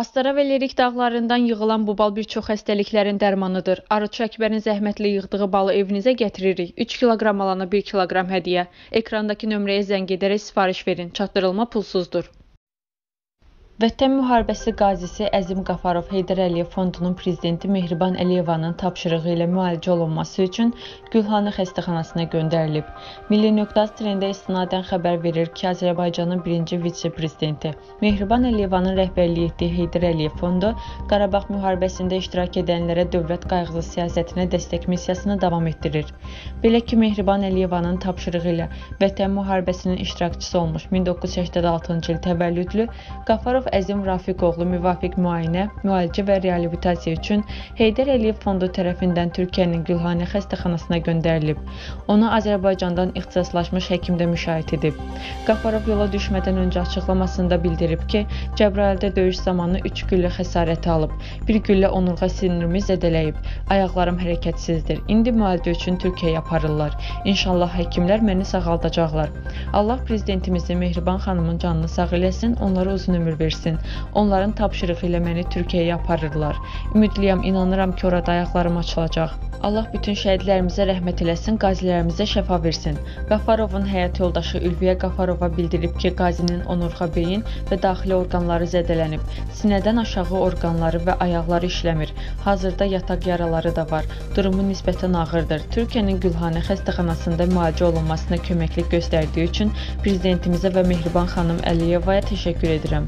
Astara və Lerik dağlarından yığılan bu bal bir çox xəstəliklərin dərmanıdır. Arıçı Əkbərin zəhmətlə yığdığı balı evinizə gətiririk. 3 kiloqram alana 1 kiloqram hədiyyə. Ekrandakı nömrəyə zəng edərək sifariş verin. Çatdırılma pulsuzdur. Vətən müharibəsi qazisi Əzim Qafarov Heydər Əliyev Fondunun prezidenti Mehriban Əliyevanın tapşırığı ilə müalicə olunması üçün Gülhane xəstəxanasına göndərilib. Milli Nöqtaz trendə istinadən xəbər verir ki, Azərbaycanın birinci vitse-prezidenti Mehriban Əliyevanın rəhbərlik etdiyi Heydər Əliyev Fondu Qarabağ müharibəsində iştirak edənlərə dövlət qayğılı siyasətinə dəstək missiyasını davam etdirir. Belə ki, Mehriban Əliyevanın tapşırığı ilə Vətən müharibəsinin iştirakçısı olmuş 1986-cı il təvəllüdlü Qafarov Əzim Rafiqoğlu müvafiq müayinə, müalicə və reabilitasiya üçün Heydər Əliyev Fondu tərəfindən Türkiyənin Gülhane xəstəxanasına göndərilib. Onu Azərbaycandan ixtisaslaşmış həkim də müşahidə edib. Qafarov yola düşmədən öncə açıqlamasında bildirib ki, Cəbrayılda döyüş zamanı 3 güllə xəsarəti alıb. Bir güllə onurğa sinirimi zədələyib. Ayaqlarım hərəkətsizdir. İndi müalicə üçün Türkiyəyə aparırlar. İnşallah həkimlər məni sağaldacaqlar. Allah prezidentimizi Mehriban xanımın canını sağ eləsin, onlara uzun ömür versin versin. Onların tapşırığı ilə məni Türkiyəyə aparırlar. Ümidliyəm, inanıram ki, orada ayaqlarım açılacaq. Allah bütün şəhidlərimizə rəhmət eləsin, qazilərimizə şəfa versin. Qafarovun həyat yoldaşı Ülviyə Qafarova bildirib ki, qazinin onurğa beyin və daxili orqanları zədələnib. Sinədən aşağı orqanları və ayaqları işləmir. Hazırda yataq yaraları da var. Durumu nisbətən ağırdır. Türkiyənin Gülhane xəstəxanasında müalicə olunmasına köməklik göstərdiyi üçün prezidentimizə və Mehriban xanım Əliyevaya təşəkkür edirəm.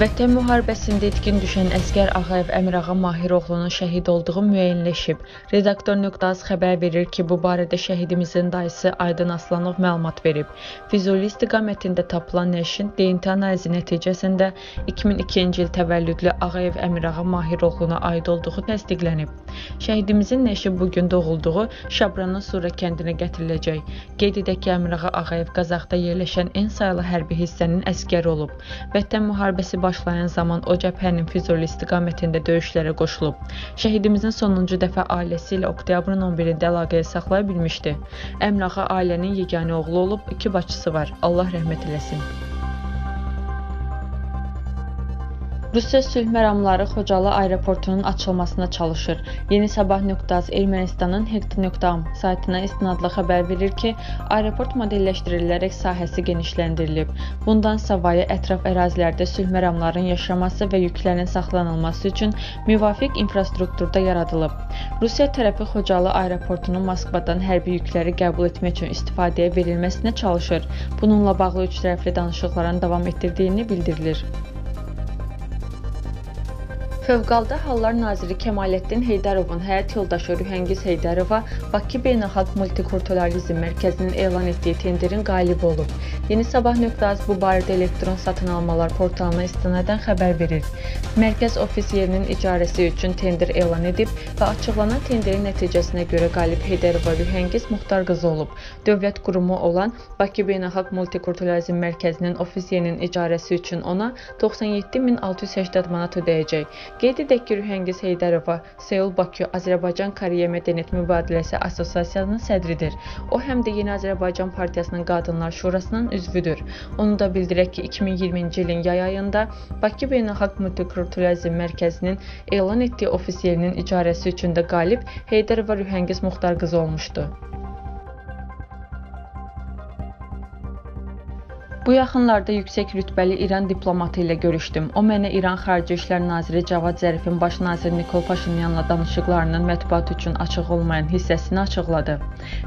Vətən müharibəsində itkin düşən əskər Ağayev Əmirağa Mahiroğlunun şəhid olduğu müəyyənləşib. Redaktor Nöqtaz xəbər verir ki, bu barədə şəhidimizin dayısı Aydın Aslanov məlumat verib. Füzuli istiqamətində tapılan nəşin DNT analizi nəticəsində 2002-ci il təvəllüdlü Ağayev Əmirağa Mahiroğluna aid olduğu təsdiqlənib. Şəhidimizin nəşi bu gün doğulduğu Şabranın Sura kəndinə gətiriləcək. Qeyd edək ki, Əmirağa Ağayev Qazaxda yerləşən en saylı hərbi hissənin əskəri olub. Vətən müharibəsi başlayan zaman o cəbhənin Füzuli istiqamətində döyüşlərə qoşulub. Şəhidimizin sonuncu dəfə ailəsi ilə oktyabrın 11-də əlaqəyə saxlaya bilmişdi. Əmrağa ailənin yeganə oğlu olub, iki bacısı var. Allah rəhmət eləsin. Rusiya sülh məramları Xocalı aeroportunun açılmasına çalışır. Yeni Sabah.az Ermənistanın hekt.am saytına istinadla xəbər verir ki, aeroport modelləşdirilərək sahəsi genişləndirilib. Bundan savayı ətraf ərazilərdə sülh məramlarının yaşaması və yüklərin saxlanılması üçün müvafiq infrastrukturda yaradılıb. Rusiya tərəfi Xocalı aeroportunun Moskvadan hərbi yükləri qəbul etmək üçün istifadəyə verilməsinə çalışır. Bununla bağlı üç tərəfli danışıqların davam etdirdiyini bildirilir. Fövqəladə Hallar naziri Kəmaləddin Heydərovun həyat yoldaşı Rühəngiz Heydərova Bakı Beynəlxalq Multikulturalizm Mərkəzinin elan etdiyi tenderin qalibi olub. Yeni Sabah.az bu barədə elektron satın almalar portalına istinadən xəbər verir. Mərkəz ofis yerinin icarəsi üçün tender elan edib və açıqlanan tenderin nəticəsinə görə qalib Heydərova Rühəngiz Muxtar qızı olub. Dövlət qurumu olan Bakı Beynəlxalq Multikulturalizm Mərkəzinin ofis yerinin icarəsi üçün ona 97680 manat ödəyəcək. Qeyd edək ki, Rühəngiz Heydərova Seul-Bakı Azərbaycan Koreya Mədəniyyət Mübadiləsi Assosiasiyasının sədridir. O həm də Yeni Azərbaycan Partiyasının Qadınlar Şurasının üzvüdür. Onu da bildirək ki, 2020-ci ilin yay ayında Bakı Beynəlxalq Multikulturalizm Mərkəzinin elan etdiyi ofis yerinin icarəsi üçün də qalib Heydərova Rühəngiz Muxtar qızı olmuşdu. Bu yaxınlarda yüksək rütbəli İran diplomatı ilə görüşdüm. O mənə İran Xarici İşlər naziri Cavad Zərifin baş nazir Nikol Paşinyanla danışıqlarının mətbuat üçün açıq olmayan hissəsini açıqladı.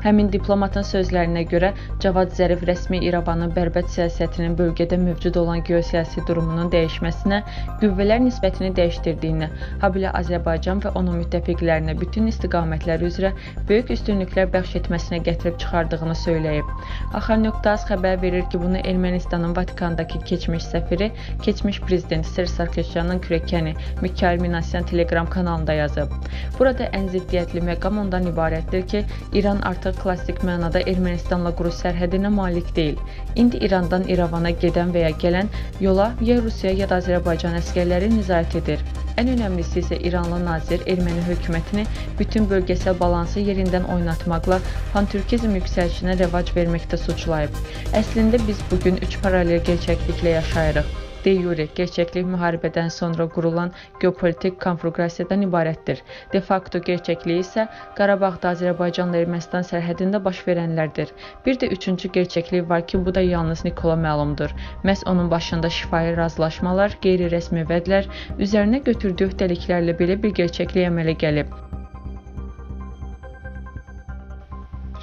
Həmin diplomatın sözlərinə görə Cavad Zərif rəsmi İrəvanın bərbət siyasətinin bölgədə mövcud olan geosiyasi durumunun dəyişməsinə, qüvvələr nisbətini dəyişdirdiyini, habelə Azərbaycan və onun müttəfiqlərinə bütün istiqamətlər üzrə böyük üstünlüklər bəxş etməsinə gətirib çıxardığını söyləyib. Axar.az xəbər verir ki, bunu Ermənistan Ermənistanın Vatikandakı keçmiş səfiri, keçmiş prezident Serj Sarkisyanın kürəkəni Mikhail Minasyan Telegram kanalında yazıb. Burada ən ziddiyyətli məqam ondan ibarətdir ki, İran artıq klassik mənada Ermənistanla quru sərhədinə malik deyil. İndi İrandan İrəvana gedən və ya gələn yola ya Rusiya ya da Azərbaycan əskərləri nəzarət edir. Ən önəmlisi isə İranlı nazir erməni hökumətini bütün bölgəsəl balansı yerindən oynatmaqla pantürkizm yüksəlişinə rəvac verməkdə suçlayıb. Əslində biz bu gün üç paralel gerçəkliklə yaşayırıq de yure gerçəklik müharibədən sonra qurulan geopolitik konfroqrasiyadan ibarətdir. De facto gerçəkliyi isə Qarabağda Azərbaycanla Ermənistan sərhədində baş verənlərdir. Bir də üçüncü gerçəklik var ki, bu da yalnız Nikola məlumdur. Məhz onun başında şifahi razılaşmalar, qeyri-rəsmi vədlər, üzərinə götürdüyü öhdəliklərlə belə bir gerçəklik əmələ gəlib.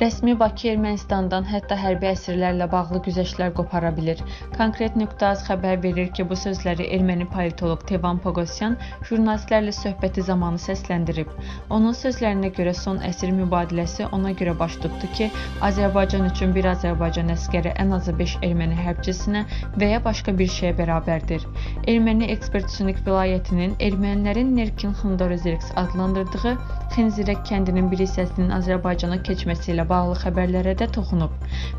Rəsmi Bakı Ermənistandan hətta hərbi əsirlərlə bağlı güzəştlər qopara bilir. Konkret nöqtə.az xəbər verir ki, bu sözləri erməni politoloq Tevan Pogosyan jurnalistlərlə söhbəti zamanı səsləndirib. Onun sözlərinə görə son əsir mübadiləsi ona görə baş tutdu ki, Azərbaycan üçün bir Azərbaycan əskəri ən azı 5 erməni hərbçisinə və ya başqa bir şeyə bərabərdir. Erməni ekspert Sunik vilayətinin ermənilərin Nerkin Xındorozirks adlandırdığı Xinzirək kəndinin bir hissəsinin Azərbaycana keçməsi ilə bağlı xəbərlərə də toxunub.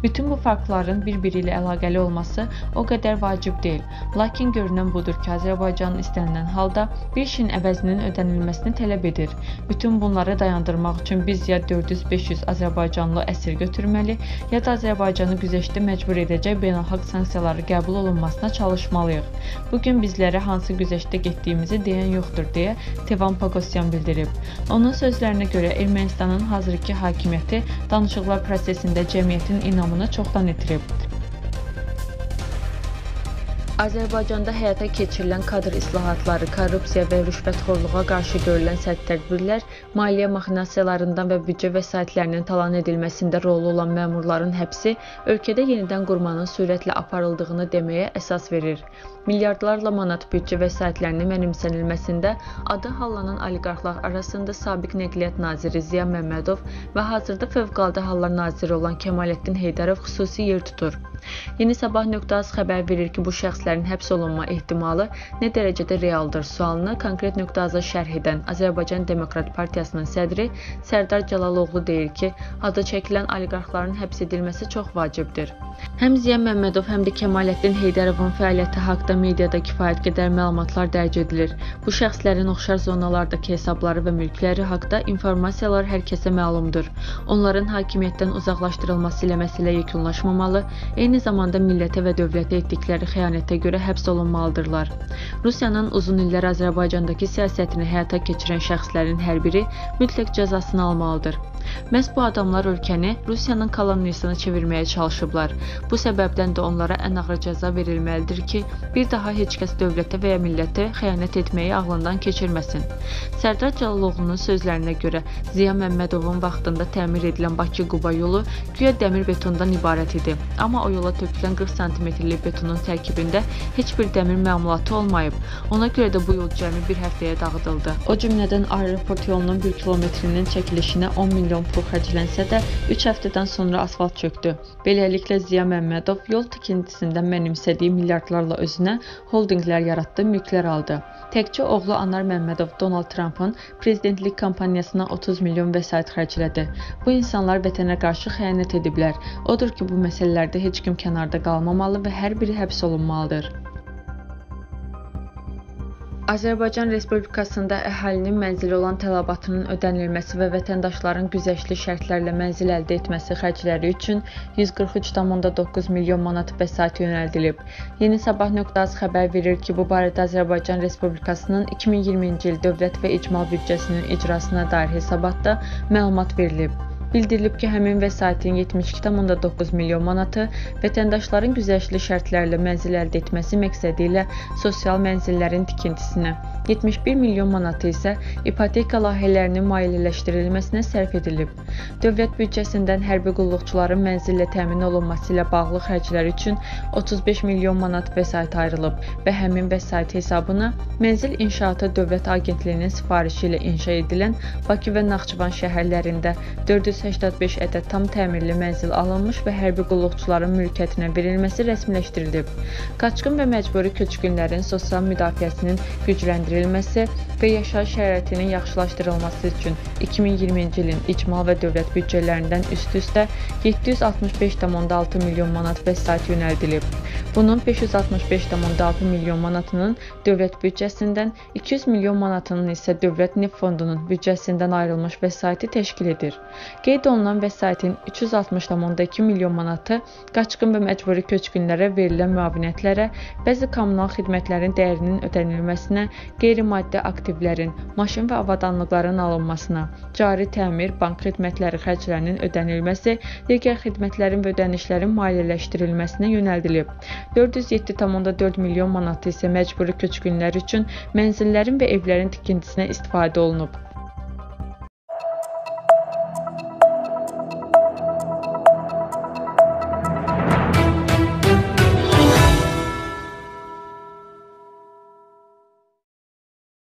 Bütün bu faktların bir-biri ilə əlaqəli olması o qədər vacib deyil. Lakin görünən budur ki, Azərbaycanın istənilən halda bir işin əvəzinin ödənilməsini tələb edir. Bütün bunları dayandırmaq üçün biz ya 400-500 Azərbaycanlı əsir götürməli, ya da Azərbaycanı güzəştə məcbur edəcək beynəlxalq sanksiyaları qəbul olunmasına çalışmalıyıq. Bu gün bizlərə hansı güzəştə getdiyimizi deyən yoxdur deyə Tevan Pagosyan bildirib. Onun sözlərinə görə Ermənistanın hazırki hakimiyyəti danışıqlar prosesində cəmiyyətin inamını çoxdan itirib. Azərbaycanda həyata keçirilən kadr islahatları, korrupsiya və rüşvətxorluğa qarşı görülən sərt tədbirlər, maliyyə maxinasiyalarından və büdcə vəsaitlərinin talan edilməsində rolu olan məmurların həbsi ölkədə yenidən qurmanın sürətlə aparıldığını deməyə əsas verir. Milyardlarla manat büdcə vəsaitlərinin mənimsənilməsində adı hallanan oliqarxlar arasında sabiq Nəqliyyat naziri Ziya Məmmədov və hazırda Fövqəladə Hallar naziri olan Kəmaləddin Heydərov xüsusi yer tutur. Yeni Sabah.az xəbər verir ki, bu şəxslərin həbs olunma ehtimalı nə dərəcədə realdır sualını konkret nöqtə-aza şərh edən Azərbaycan Demokrat Partiyasının sədri Sərdar Cəlaloğlu deyir ki, adı çəkilən oliqarxların həbs edilməsi çox vacibdir. Həm Ziya Məmmədov, həm də Kəmaləddin Heydərovun fəaliyyəti haqqında mediada kifayət qədər məlumatlar dərc edilir. Bu şəxslərin oxşar zonalardakı hesabları və mülkləri haqqında informasiyalar hər kəsə məlumdur. Onların hakimiyyətdən uzaqlaşdırılması ilə məsələ yekunlaşmamalı, eyni zamanda millətə və dövlətə etdikləri xəyanətə görə həbs olunmalıdırlar. Rusiyanın uzun illər Azərbaycandakı siyasətini həyata keçirən şəxslərin hər biri mütləq cəzasını almalıdır. Məhz bu adamlar ölkəni Rusiyanın koloniyasına çevirməyə çalışıblar. Bu səbəbdən də onlara ən ağır cəza verilməlidir ki, bir daha heç kəs dövlətə və ya millətə xəyanət etməyi ağlından keçirməsin. Sərdar Cəlaloğlunun sözlərinə görə Ziya Məmmədovun vaxtında təmir edilən Bakı-Quba yolu güya dəmir betondan ibarət idi. Amma o yola tökülən 40 sm-lik betonun tərkibində heç bir dəmir məmulatı olmayıb. Ona görə də bu yol cəmi bir həftəyə dağıdıldı. O cümlədən aeroport yolunun 1 kilometrinin çəkilişinə 10 milyon milyon pul xərclənsə də 3 həftədən sonra asfalt çökdü. Beləliklə Ziya Məmmədov yol tikintisində mənimsədiyi milyardlarla özünə holdinqlər yaratdı, mülklər aldı. Təkcə oğlu Anar Məmmədov Donald Trampın prezidentlik kampaniyasına 30 milyon vəsait xərclədi. Bu insanlar vətənə qarşı xəyanət ediblər. Odur ki, bu məsələlərdə heç kim kənarda qalmamalı və hər biri həbs olunmalıdır. Azərbaycan Respublikasında əhalinin mənzili olan tələbatının ödənilməsi və vətəndaşların güzəştli şərtlərlə mənzil əldə etməsi xərcləri üçün 143,9 milyon manat vəsait yönəldilib. Yeni Sabah.az xəbər verir ki, bu barədə Azərbaycan Respublikasının 2020-ci il dövlət və icmal büdcəsinin icrasına dair hesabatda məlumat verilib. Bildirilib ki, həmin vəsaitin 72,9 milyon manatı vətəndaşların güzəştli şərtlərlə mənzil əldə etməsi məqsədi ilə sosial mənzillərin tikintisinə, 71 milyon manatı isə ipoteka layihələrinin maliyyələşdirilməsinə sərf edilib. Dövlət büdcəsindən hərbi qulluqçuların mənzillə təmin olunması ilə bağlı xərclər üçün 35 milyon manat vəsait ayrılıb və həmin vəsait hesabına Mənzil İnşaatı Dövlət Agentliyinin sifarişi ilə inşa edilən Bakı və Naxçıvan şəhərlərində 400 485 ədəd tam təmirli mənzil alınmış və hərbi qulluqçuların mülkiyyətinə verilməsi rəsmiləşdirilib. Qaçqın və məcburi köçkünlərin sosial müdafiəsinin gücləndirilməsi və yaşayış şəraitinin yaxşılaşdırılması üçün 2020-ci ilin icmal və dövlət büdcələrindən üst-üstə 765,6 milyon manat vəsait yönəldilib. Bunun 565,6 milyon manatının dövlət büdcəsindən, 200 milyon manatının isə Dövlət Neft Fondunun büdcəsindən ayrılmış vəsaiti təşkil edir. Qeyd olunan vəsaitin 360,2 milyon manatı qaçqın və məcburi köçkünlərə verilən müavinətlərə, bəzi kommunal xidmətlərin dəyərinin ödənilməsinə, qeyri-maddi aktivlərin, maşın və avadanlıqların alınmasına, cari təmir, bank xidmətləri xərclərinin ödənilməsi, digər xidmətlərin və ödənişlərin maliyyələşdirilməsinə yönəldilib. 407,4 milyon manatı isə məcburi köçkünlər üçün mənzillərin və evlərin tikintisinə istifadə olunub.